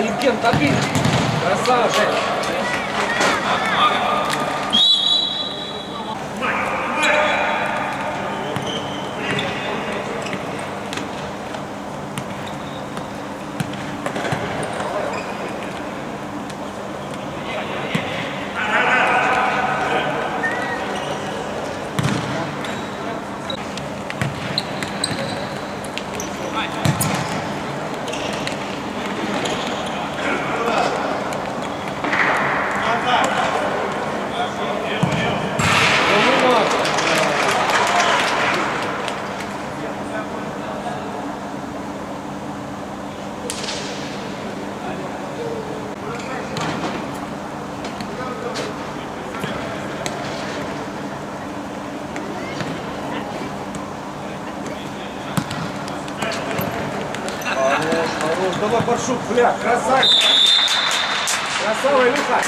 Евген, топи. Красава, Давай, Баршук, бля, красавец. Красава, Илюха.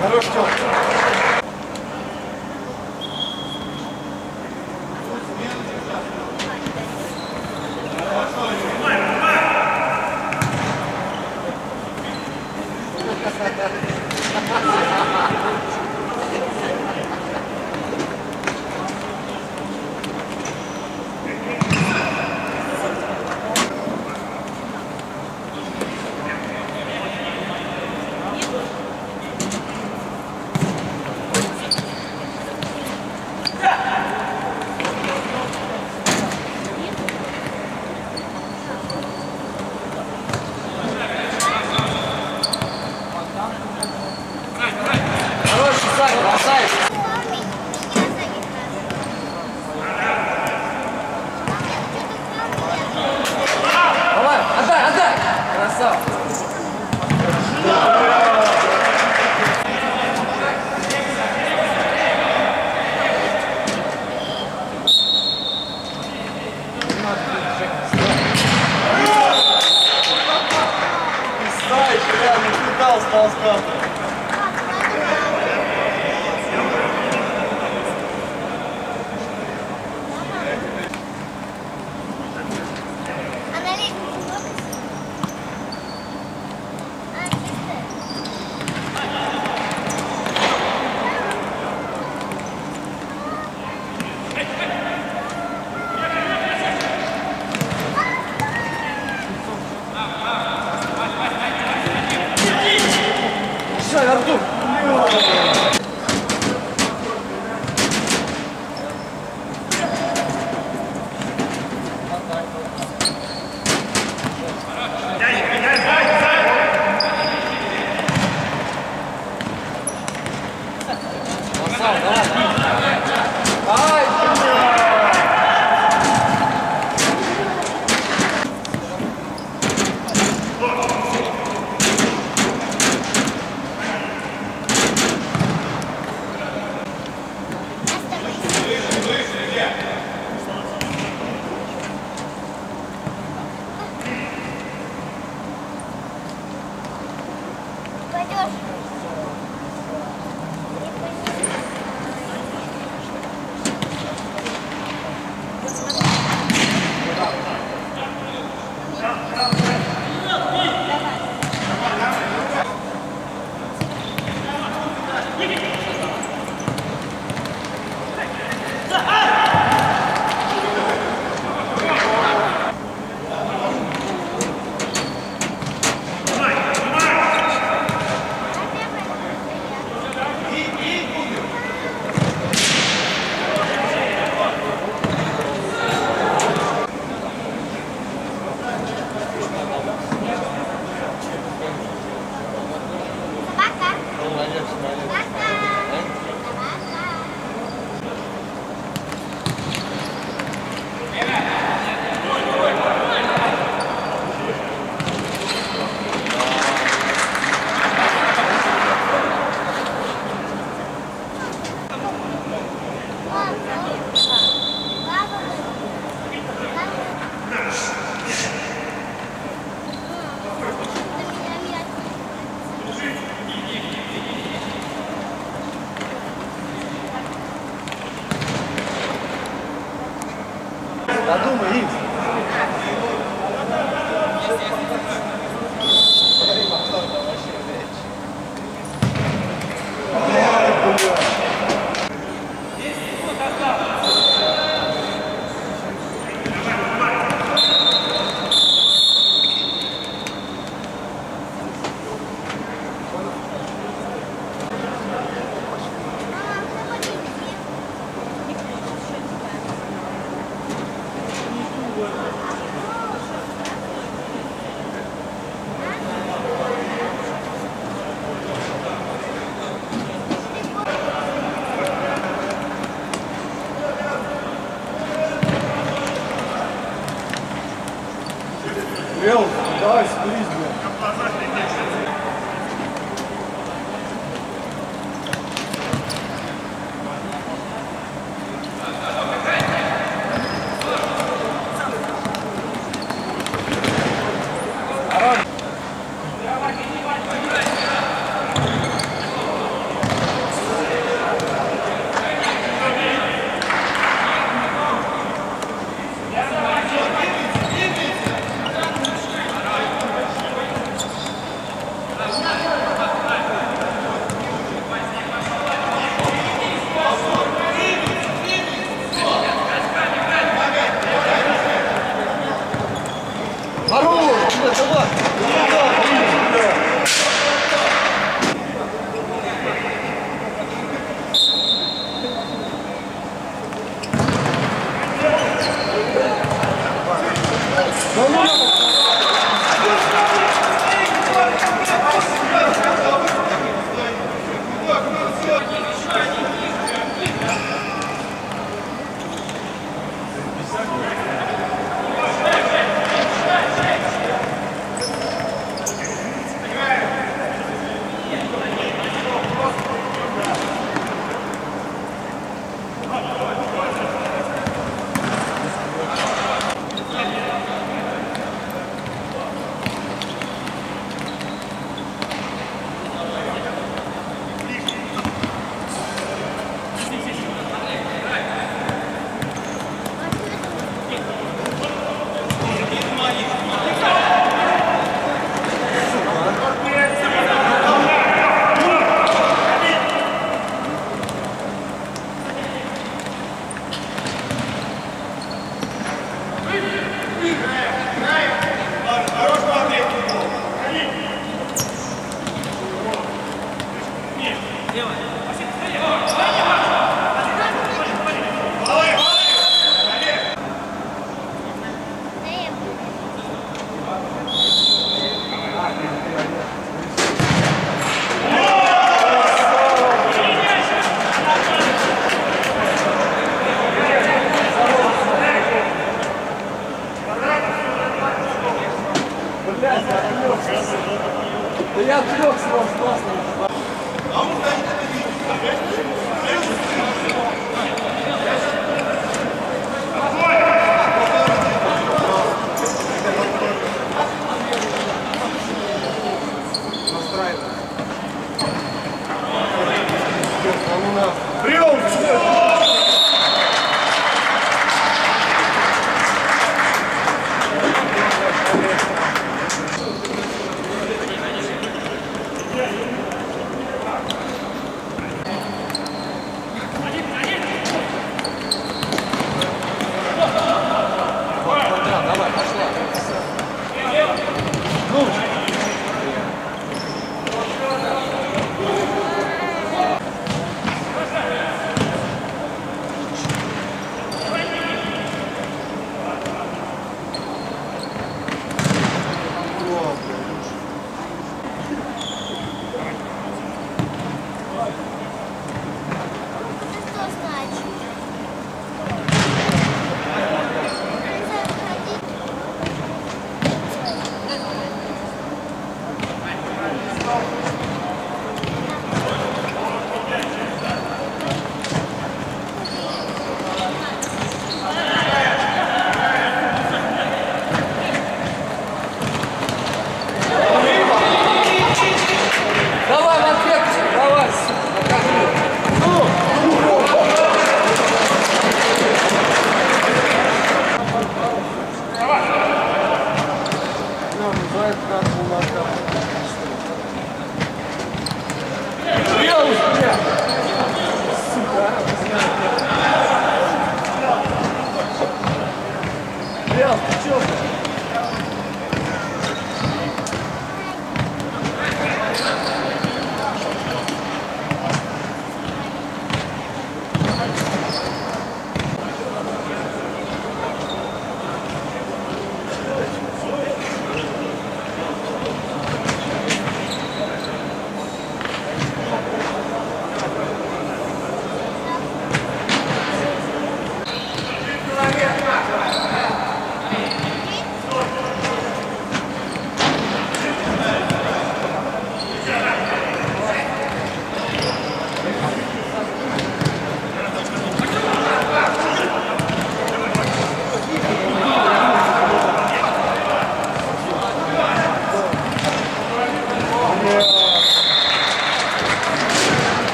Хорош, Тём. Икс. Лео, я отвлекся вас классно.